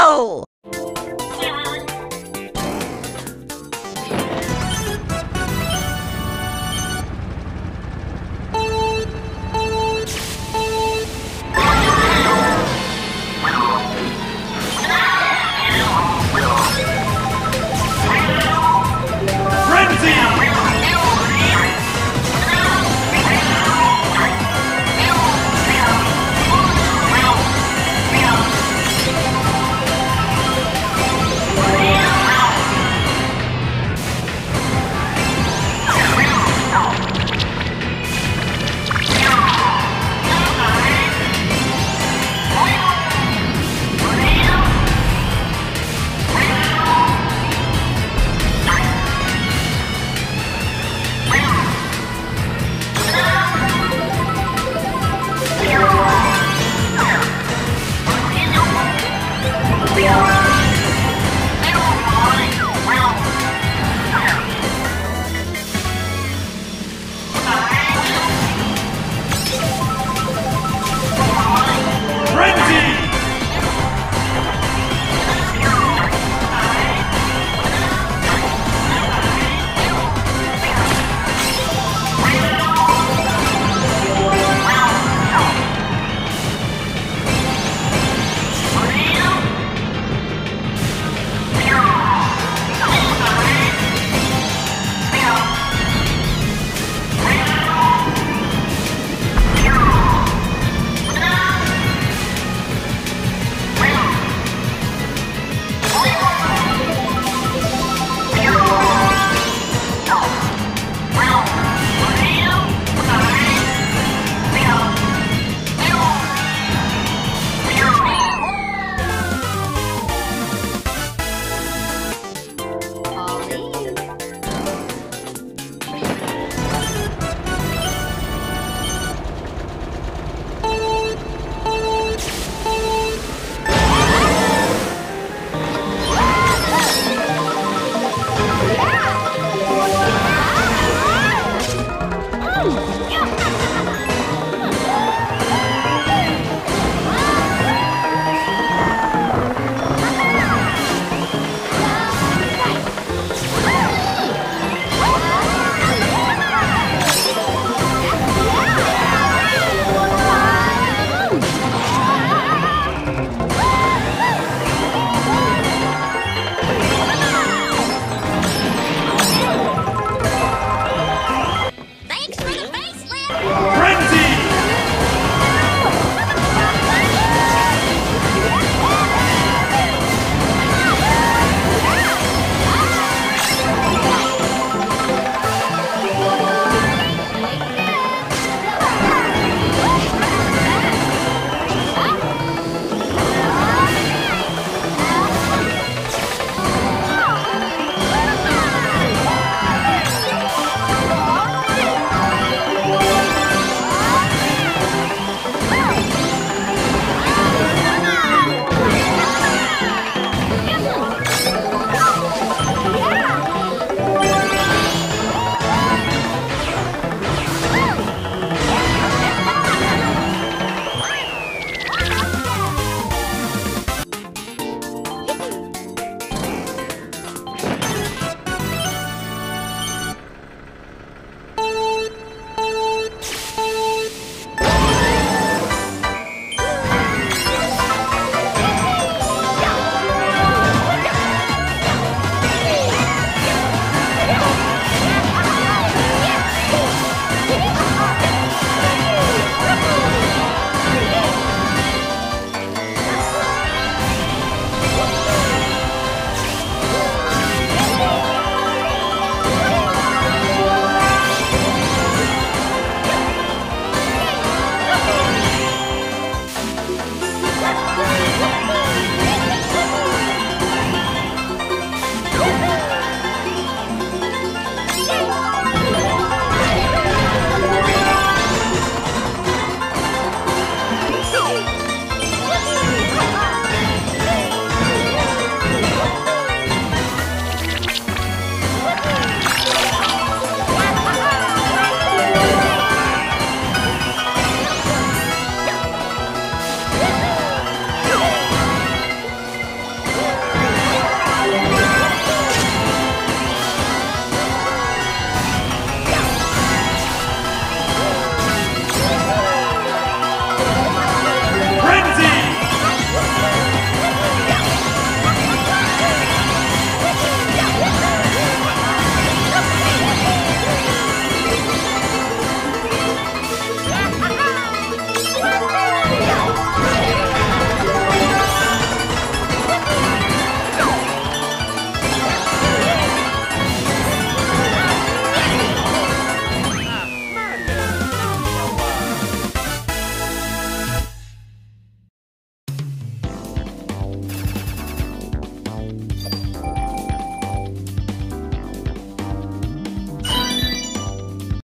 ho!